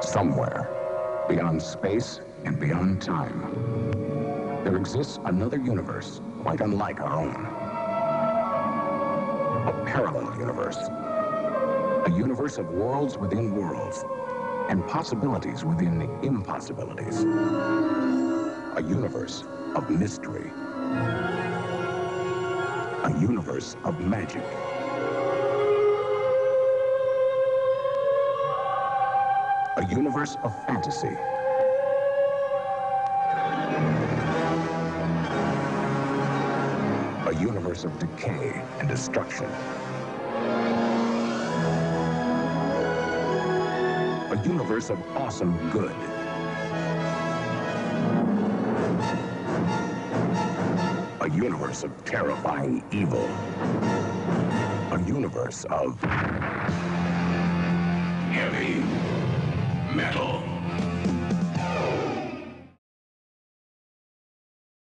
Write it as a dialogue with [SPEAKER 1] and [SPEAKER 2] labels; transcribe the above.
[SPEAKER 1] Somewhere, beyond space and beyond time, there exists another universe quite unlike our own. A parallel universe. A universe of worlds within worlds and possibilities within impossibilities. A universe of mystery. A universe of magic. A universe of fantasy. A universe of decay and destruction. A universe of awesome good. A universe of terrifying evil. A universe of metal.